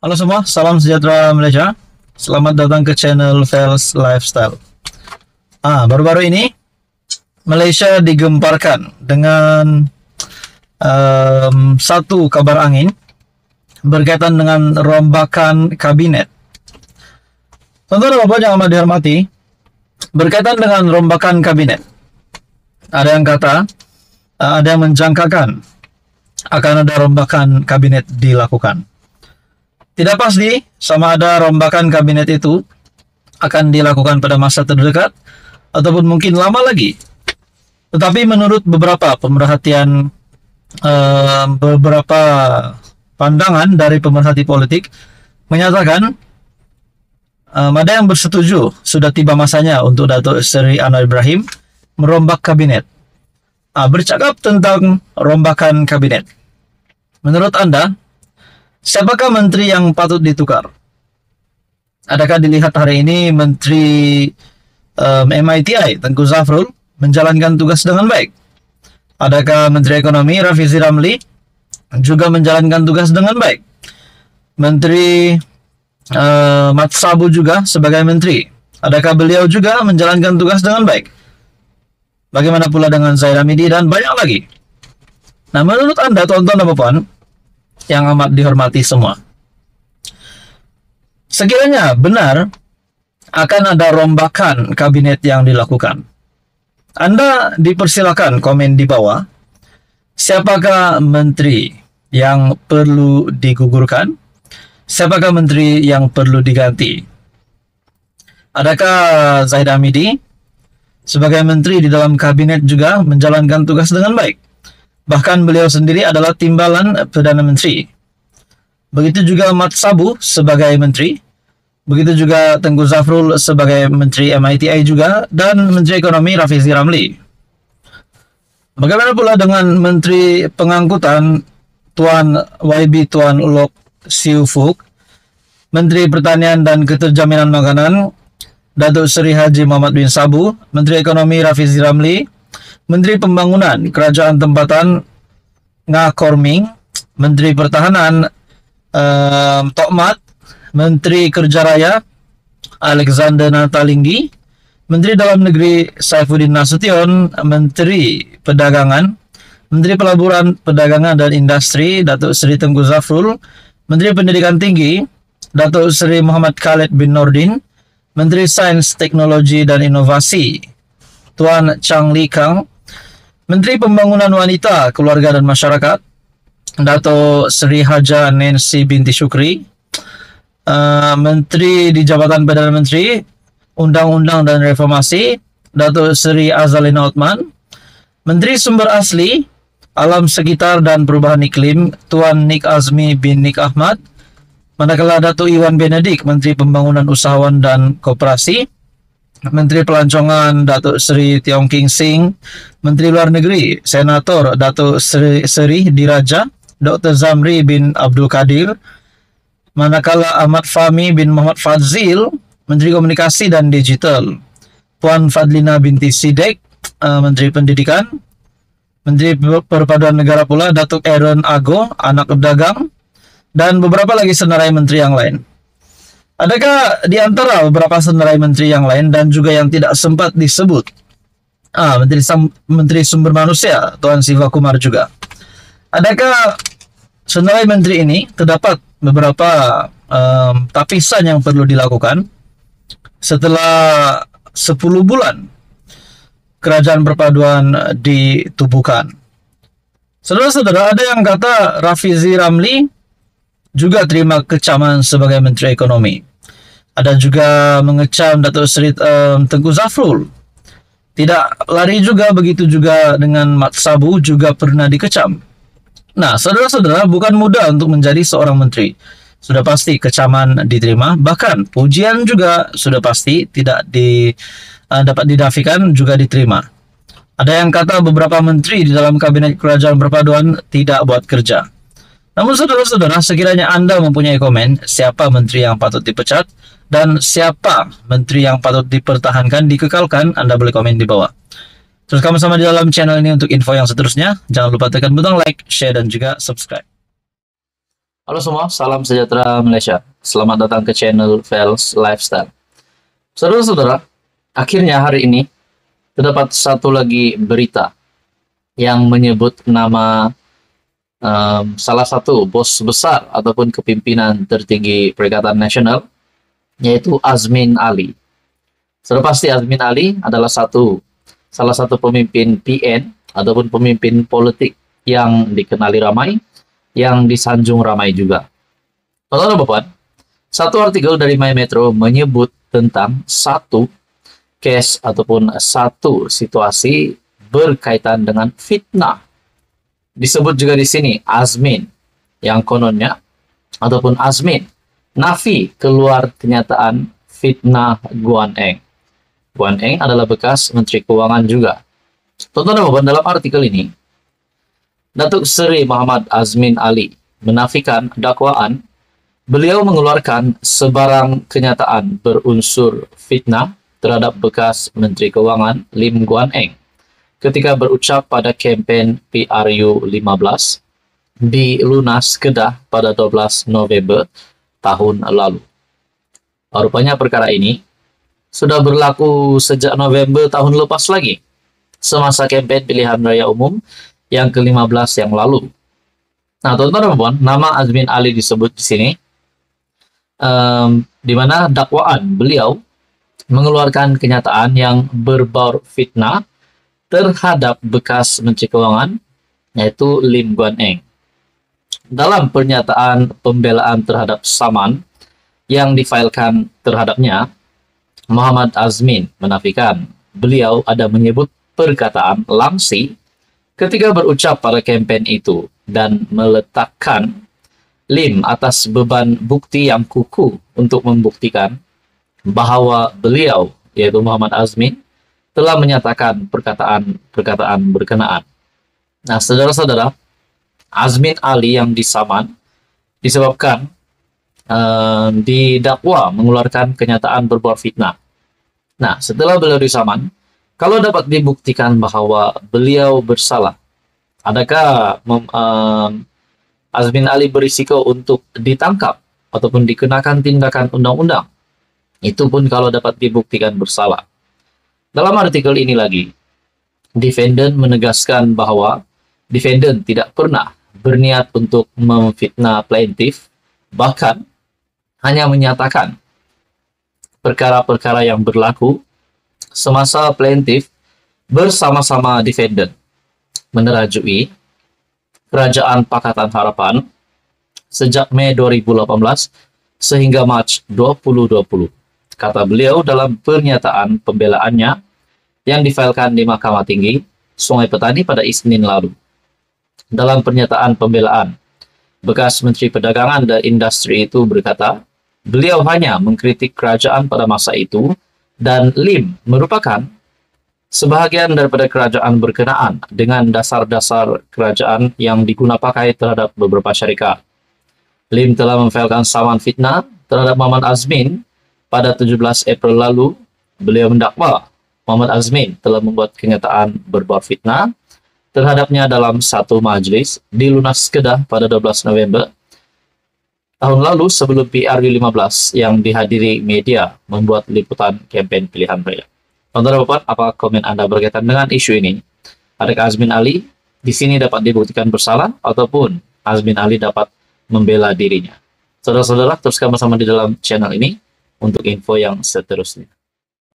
Halo semua, salam sejahtera Malaysia. Selamat datang ke channel Fels Lifestyle. Ah, baru-baru ini Malaysia digemparkan dengan um, satu kabar angin berkaitan dengan rombakan kabinet. Tuan-tuan dan Bapak yang amat dihormati, berkaitan dengan rombakan kabinet. Ada yang kata, uh, ada yang menjangkakan akan ada rombakan kabinet dilakukan. Tidak pasti sama ada rombakan kabinet itu akan dilakukan pada masa terdekat ataupun mungkin lama lagi. Tetapi menurut beberapa pemerhatian uh, beberapa pandangan dari pemerhati politik menyatakan um, ada yang bersetuju sudah tiba masanya untuk Datuk Seri Anwar Ibrahim merombak kabinet. Uh, bercakap tentang rombakan kabinet. Menurut Anda, Siapakah menteri yang patut ditukar? Adakah dilihat hari ini menteri um, MITI Tengku Zafrul menjalankan tugas dengan baik? Adakah menteri ekonomi Rafizi Ramli juga menjalankan tugas dengan baik? Menteri uh, Mat Sabu juga sebagai menteri. Adakah beliau juga menjalankan tugas dengan baik? Bagaimana pula dengan Zaid Amidi dan banyak lagi? Nah, menurut Anda, tonton dan puan yang amat dihormati semua. Sekiranya benar akan ada rombakan kabinet yang dilakukan. Anda dipersilakan komen di bawah siapakah menteri yang perlu digugurkan, siapakah menteri yang perlu diganti. Adakah Zahid Hamidi sebagai menteri di dalam kabinet juga menjalankan tugas dengan baik? Bahkan beliau sendiri adalah timbalan Perdana Menteri. Begitu juga Mat Sabu sebagai menteri. Begitu juga Tengku Zafrul sebagai Menteri MITI juga dan Menteri Ekonomi Rafizi Ramli. Bagaimana pula dengan Menteri Pengangkutan Tuan YB Tuan Ulok Siu Fuk, Menteri Pertanian dan Keterjaminan Makanan Datuk Seri Haji Muhammad bin Sabu, Menteri Ekonomi Rafizi Ramli, Menteri Pembangunan Kerajaan Tempatan Ngakorming, Menteri Pertahanan um, Tokmat, Menteri Kerja Raya Alexander Natalinggi, Menteri Dalam Negeri Saifuddin Nasution, Menteri Perdagangan, Menteri Pelaburan Perdagangan dan Industri Datuk Seri Tengku Zafrul, Menteri Pendidikan Tinggi Datuk Seri Muhammad Khalid bin Nordin, Menteri Sains, Teknologi dan Inovasi Tuan Chang Li Kang, Menteri Pembangunan Wanita, Keluarga dan Masyarakat, Dato Sri Haja Nancy binti Syukri, uh, Menteri di Jabatan Perdana Menteri, Undang-Undang dan Reformasi, Dato Sri Azalina Otman, Menteri Sumber Asli, Alam Sekitar dan Perubahan Iklim, Tuan Nik Azmi bin Nik Ahmad, manakala Dato Iwan Benedik, Menteri Pembangunan Usahawan dan Koperasi, Menteri Pelancongan Datuk Seri Tiong King Sing, Menteri Luar Negeri Senator Datuk Seri, Seri Diraja, Dr. Zamri bin Abdul Kadir, manakala Ahmad Fahmi bin Muhammad Fazil, Menteri Komunikasi dan Digital, Puan Fadlina binti Sidek, uh, Menteri Pendidikan, Menteri Perpaduan Negara pula Datuk Aaron Ago, anak pedagang, dan beberapa lagi senarai menteri yang lain. Adakah di antara beberapa senarai menteri yang lain dan juga yang tidak sempat disebut? Ah, Menteri Menteri Sumber Manusia Tuan Siva Kumar juga. Adakah senarai menteri ini terdapat beberapa um, tapisan yang perlu dilakukan setelah 10 bulan kerajaan perpaduan ditubuhkan? Saudara-saudara, ada yang kata Rafizi Ramli juga terima kecaman sebagai Menteri Ekonomi. Ada juga mengecam Datuk Seri um, Tengku Zafrul. Tidak lari juga begitu juga dengan Mat Sabu juga pernah dikecam. Nah, saudara-saudara, bukan mudah untuk menjadi seorang menteri. Sudah pasti kecaman diterima, bahkan pujian juga sudah pasti tidak di, uh, dapat didafikan juga diterima. Ada yang kata beberapa menteri di dalam kabinet kerajaan perpaduan tidak buat kerja. Namun saudara-saudara, sekiranya Anda mempunyai komen siapa menteri yang patut dipecat dan siapa menteri yang patut dipertahankan, dikekalkan, Anda boleh komen di bawah. Terus kamu sama di dalam channel ini untuk info yang seterusnya. Jangan lupa tekan butang like, share, dan juga subscribe. Halo semua, salam sejahtera Malaysia. Selamat datang ke channel Vels Lifestyle. Saudara-saudara, akhirnya hari ini terdapat satu lagi berita yang menyebut nama um, salah satu bos besar ataupun kepimpinan tertinggi Perikatan Nasional, yaitu Azmin Ali. Sudah pasti Azmin Ali adalah satu salah satu pemimpin PN ataupun pemimpin politik yang dikenali ramai, yang disanjung ramai juga. Bapak-bapak, satu artikel dari My Metro menyebut tentang satu case ataupun satu situasi berkaitan dengan fitnah disebut juga di sini Azmin yang kononnya ataupun Azmin nafi keluar kenyataan fitnah Guan Eng. Guan Eng adalah bekas Menteri Keuangan juga. Tonton apa dalam artikel ini, Datuk Seri Muhammad Azmin Ali menafikan dakwaan beliau mengeluarkan sebarang kenyataan berunsur fitnah terhadap bekas Menteri Keuangan Lim Guan Eng ketika berucap pada kempen PRU 15 di Lunas Kedah pada 12 November tahun lalu. Rupanya perkara ini sudah berlaku sejak November tahun lepas lagi, semasa kempen pilihan raya umum yang ke-15 yang lalu. Nah, teman-teman, nama Azmin Ali disebut di sini, um, di mana dakwaan beliau mengeluarkan kenyataan yang berbau fitnah terhadap bekas Menteri Keuangan yaitu Lim Guan Eng. Dalam pernyataan pembelaan terhadap Saman yang difailkan terhadapnya, Muhammad Azmin menafikan beliau ada menyebut perkataan Lamsi ketika berucap pada kempen itu dan meletakkan Lim atas beban bukti yang kukuh untuk membuktikan bahwa beliau, yaitu Muhammad Azmin, telah menyatakan perkataan-perkataan berkenaan. Nah, saudara-saudara, Azmin Ali yang disaman disebabkan uh, didakwa mengeluarkan kenyataan berbuat fitnah. Nah, setelah beliau disaman, kalau dapat dibuktikan bahwa beliau bersalah, adakah uh, Azmin Ali berisiko untuk ditangkap ataupun dikenakan tindakan undang-undang? Itu pun kalau dapat dibuktikan bersalah. Dalam artikel ini lagi, defendant menegaskan bahwa defendant tidak pernah berniat untuk memfitnah plaintiff, bahkan hanya menyatakan perkara-perkara yang berlaku semasa plaintiff bersama-sama defendant menerajui Kerajaan Pakatan Harapan sejak Mei 2018 sehingga Mac 2020 kata beliau dalam pernyataan pembelaannya yang difailkan di Mahkamah Tinggi Sungai Petani pada Isnin lalu. Dalam pernyataan pembelaan, bekas Menteri Perdagangan dan Industri itu berkata, beliau hanya mengkritik kerajaan pada masa itu dan Lim merupakan sebahagian daripada kerajaan berkenaan dengan dasar-dasar kerajaan yang digunakan pakai terhadap beberapa syarikat. Lim telah memfailkan saman fitnah terhadap Muhammad Azmin pada 17 April lalu, beliau mendakwa Muhammad Azmin telah membuat kenyataan berbau fitnah terhadapnya dalam satu majlis di Lunas Kedah pada 12 November tahun lalu sebelum PRU 15 yang dihadiri media membuat liputan kempen pilihan raya. Tonton Bapak, apa komen Anda berkaitan dengan isu ini? Adakah Azmin Ali di sini dapat dibuktikan bersalah ataupun Azmin Ali dapat membela dirinya? Saudara-saudara, teruskan bersama di dalam channel ini untuk info yang seterusnya.